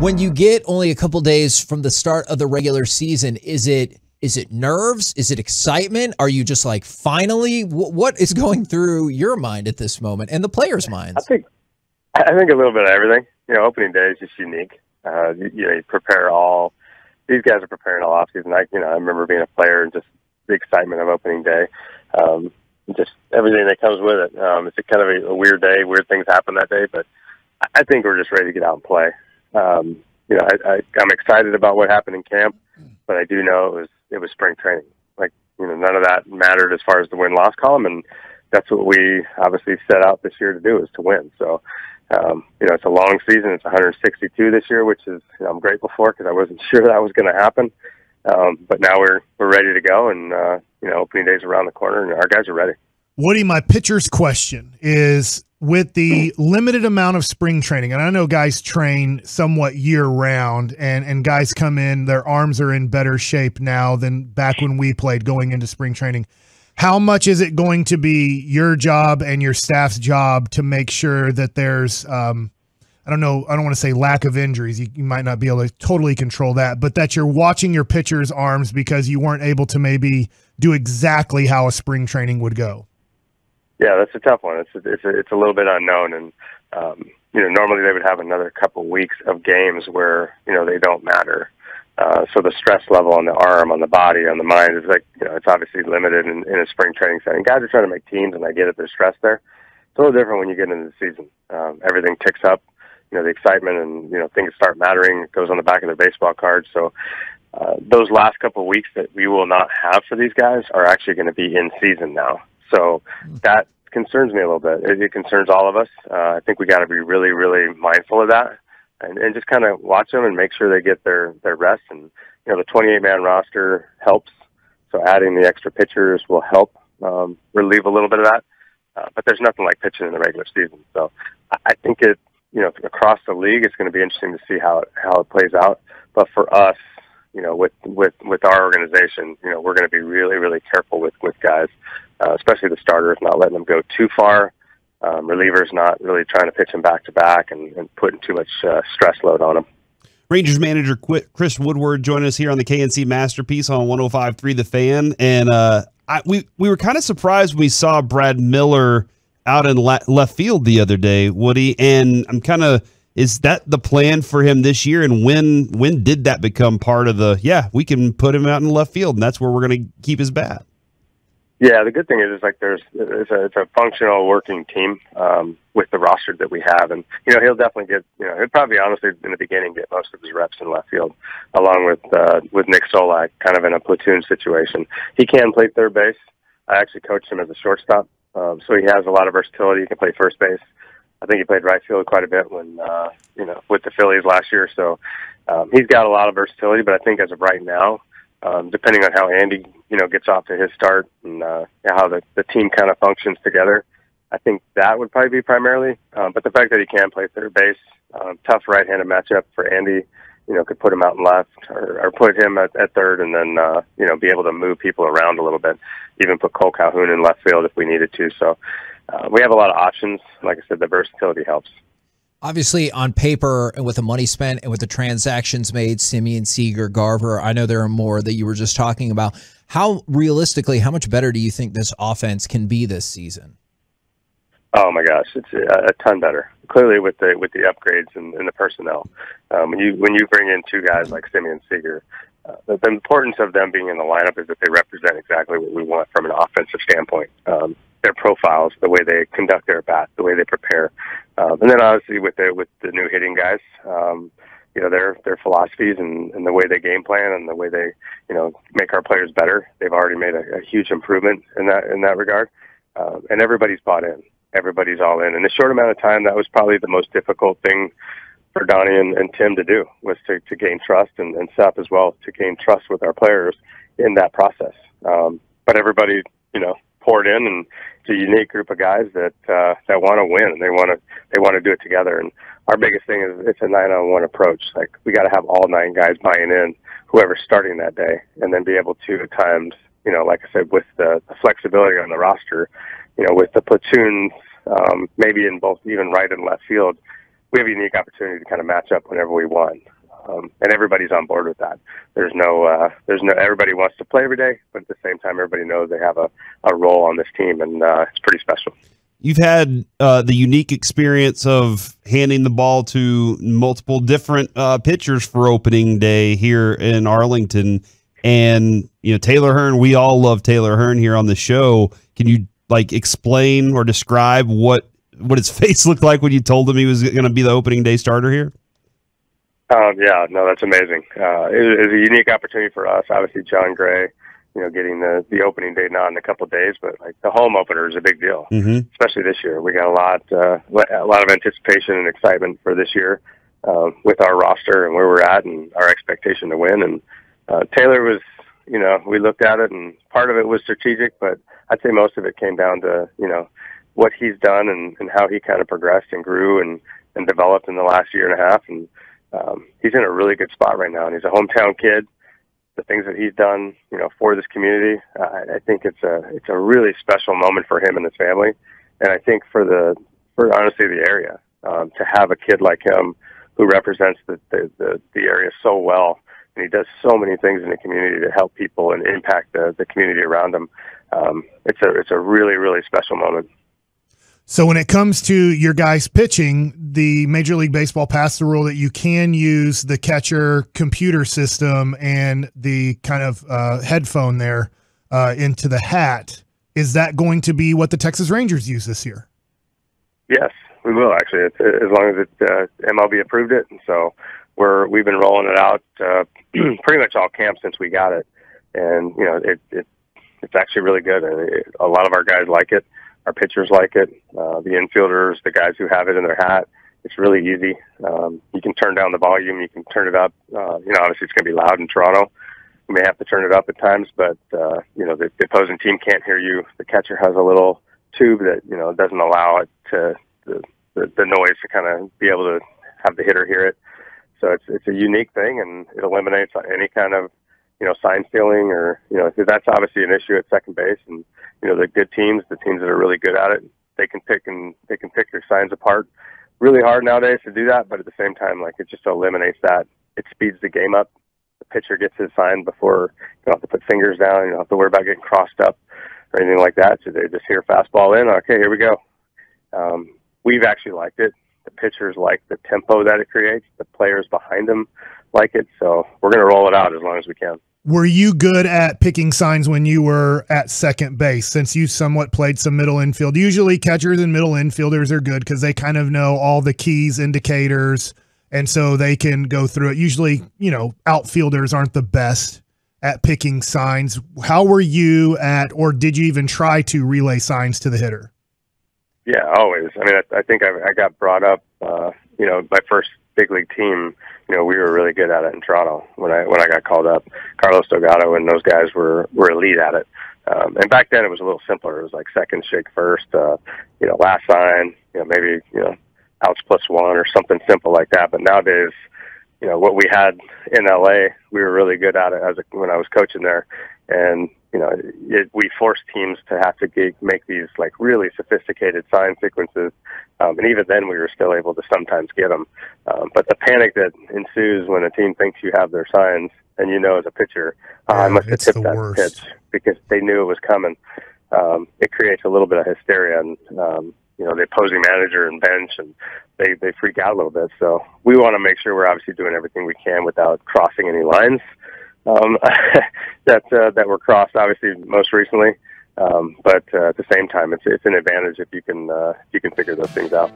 When you get only a couple days from the start of the regular season, is it is it nerves? Is it excitement? Are you just like finally? what is going through your mind at this moment and the players' minds? I think I think a little bit of everything. You know, opening day is just unique. Uh, you, you know, you prepare all. These guys are preparing all off season. I, you know, I remember being a player and just the excitement of opening day. Um, just everything that comes with it. Um, it's a kind of a, a weird day. Weird things happen that day, but I think we're just ready to get out and play. Um, you know, I, I, I'm excited about what happened in camp, but I do know it was it was spring training. Like you know, none of that mattered as far as the win loss column, and that's what we obviously set out this year to do is to win. So, um, you know, it's a long season. It's 162 this year, which is you know, I'm grateful for because I wasn't sure that was going to happen. Um, but now we're we're ready to go, and uh, you know, opening day's around the corner, and our guys are ready. Woody, my pitcher's question is with the limited amount of spring training, and I know guys train somewhat year round, and and guys come in, their arms are in better shape now than back when we played going into spring training. How much is it going to be your job and your staff's job to make sure that there's, um, I don't know, I don't want to say lack of injuries. You, you might not be able to totally control that, but that you're watching your pitcher's arms because you weren't able to maybe do exactly how a spring training would go. Yeah, that's a tough one. It's a, it's a, it's a little bit unknown, and um, you know normally they would have another couple weeks of games where you know they don't matter. Uh, so the stress level on the arm, on the body, on the mind is like you know it's obviously limited in, in a spring training setting. Guys are trying to make teams, and I get it. There's stress there. It's a little different when you get into the season. Um, everything ticks up. You know the excitement and you know things start mattering. It goes on the back of their baseball cards. So uh, those last couple of weeks that we will not have for these guys are actually going to be in season now. So that concerns me a little bit. It, it concerns all of us. Uh, I think we got to be really, really mindful of that, and, and just kind of watch them and make sure they get their their rest. And you know, the 28 man roster helps. So adding the extra pitchers will help um, relieve a little bit of that. Uh, but there's nothing like pitching in the regular season. So I think it, you know, across the league, it's going to be interesting to see how it, how it plays out. But for us, you know, with with with our organization, you know, we're going to be really really careful with with guys, uh, especially the starters, not letting them go too far. Um, relievers not really trying to pitch them back to back and, and putting too much uh, stress load on them. Rangers manager Chris Woodward joined us here on the K&C Masterpiece on 105.3 The Fan, and uh, I, we we were kind of surprised we saw Brad Miller out in left field the other day, Woody, and I'm kind of is that the plan for him this year? And when when did that become part of the? Yeah, we can put him out in left field, and that's where we're going to keep his bat. Yeah, the good thing is, like there's it's a, it's a functional working team um, with the roster that we have, and you know he'll definitely get you know he'll probably honestly in the beginning get most of his reps in left field, along with uh, with Nick Solak, kind of in a platoon situation. He can play third base. I actually coached him as a shortstop, um, so he has a lot of versatility. He can play first base. I think he played right field quite a bit when uh, you know with the Phillies last year. So um, he's got a lot of versatility. But I think as of right now, um, depending on how Andy you know gets off to his start and uh, how the the team kind of functions together, I think that would probably be primarily. Um, but the fact that he can play third base, um, tough right-handed matchup for Andy. You know, could put him out in left or, or put him at, at third, and then uh, you know be able to move people around a little bit. Even put Cole Calhoun in left field if we needed to. So uh, we have a lot of options. Like I said, the versatility helps. Obviously, on paper and with the money spent and with the transactions made, Semien, Seager, Garver, I know there are more that you were just talking about. How realistically, how much better do you think this offense can be this season? Oh my gosh, it's a, a ton better. Clearly, with the with the upgrades and, and the personnel, um, when you when you bring in two guys like Semien Seager, uh, the, the importance of them being in the lineup is that they represent exactly what we want from an offensive standpoint. Um, their profiles, the way they conduct their bat, the way they prepare, um, and then obviously with the with the new hitting guys, um, you know their their philosophies and, and the way they game plan and the way they you know make our players better. They've already made a, a huge improvement in that in that regard, uh, and everybody's bought in. Everybody's all in. In a short amount of time, that was probably the most difficult thing for Donnie and, and Tim to do was to, to gain trust and, and Seth as well to gain trust with our players in that process. Um, but everybody, you know, poured in, and it's a unique group of guys that uh, that want to win and they want to they want to do it together. And our biggest thing is it's a nine on one approach. Like we got to have all nine guys buying in, whoever's starting that day, and then be able to at times, you know, like I said, with the, the flexibility on the roster, you know, with the platoons, um, maybe in both even right and left field, we have a unique opportunity to kind of match up whenever we want. Um, and everybody's on board with that. There's no, uh, there's no. Everybody wants to play every day, but at the same time, everybody knows they have a, a role on this team, and uh, it's pretty special. You've had uh, the unique experience of handing the ball to multiple different uh, pitchers for opening day here in Arlington, and you know Taylor Hearn. We all love Taylor Hearn here on the show. Can you like explain or describe what what his face looked like when you told him he was going to be the opening day starter here? Um, yeah, no, that's amazing. Uh, it, it was a unique opportunity for us. Obviously, Jon Gray, you know, getting the the opening day not in a couple of days, but like the home opener is a big deal, mm-hmm. especially this year. We got a lot uh, a lot of anticipation and excitement for this year uh, with our roster and where we're at and our expectation to win. And uh, Taylor was, you know, we looked at it, and part of it was strategic, but I'd say most of it came down to you know what he's done and, and how he kind of progressed and grew and and developed in the last year and a half and um, he's in a really good spot right now, and he's a hometown kid. The things that he's done, you know, for this community, uh, I think it's a it's a really special moment for him and his family, and I think for the for honestly the area um, to have a kid like him who represents the, the the the area so well, and he does so many things in the community to help people and impact the the community around him. Um, it's a it's a really really special moment. So when it comes to your guys pitching, the Major League Baseball passed the rule that you can use the catcher computer system and the kind of uh, headphone there uh, into the hat. Is that going to be what the Texas Rangers use this year? Yes, we will actually, it's, as long as it, uh, MLB approved it. And so we're we've been rolling it out uh, pretty much all camp since we got it, and you know it, it it's actually really good. A lot of our guys like it our pitchers like it. Uh, the infielders, the guys who have it in their hat, it's really easy. Um, you can turn down the volume. You can turn it up. Uh, you know, obviously it's going to be loud in Toronto. You may have to turn it up at times, but uh, you know the, the opposing team can't hear you. The catcher has a little tube that you know doesn't allow it to the the, the noise to kind of be able to have the hitter hear it. So it's it's a unique thing, and it eliminates any kind of you know sign stealing or you know that's obviously an issue at second base, and you know the good teams, the teams that are really good at it, they can pick and they can pick their signs apart. Really hard nowadays to do that, but at the same time, like it just eliminates that. It speeds the game up. The pitcher gets his sign before you don't have to put fingers down. You don't have to worry about getting crossed up or anything like that. So they just hear fastball in. Okay, here we go. Um, we've actually liked it. The pitchers like the tempo that it creates. The players behind them like it. So we're going to roll it out as long as we can were you good at picking signs when you were at second base since you somewhat played some middle infield? Usually catchers and middle infielders are good because they kind of know all the keys indicators and so they can go through it. Usually you know outfielders aren't the best at picking signs. How were you at or did you even try to relay signs to the hitter? Yeah always. I mean i, I think I, I, got brought up uh, you know my first big league team you know, we were really good at it in Toronto when I when I got called up. Carlos Delgado and those guys were were elite at it. Um, and back then it was a little simpler. It was like second shake first, uh, you know, last sign, you know, maybe you know, outs plus one or something simple like that. But nowadays, you know, what we had in LA, we were really good at it as a, when I was coaching there. And you know, it, we force teams to have to make these like really sophisticated sign sequences, um, and even then we were still able to sometimes get them. Um, but the panic that ensues when a team thinks you have their signs and you know as a pitcher, oh, I must have tipped that worst. pitch because they knew it was coming. Um, it creates a little bit of hysteria, and um, you know the opposing manager and bench, and they they freak out a little bit. So we want to make sure we're obviously doing everything we can without crossing any lines um, that uh, that were crossed, obviously most recently. Um, but uh, at the same time, it's it's an advantage if you can uh, if you can figure those things out.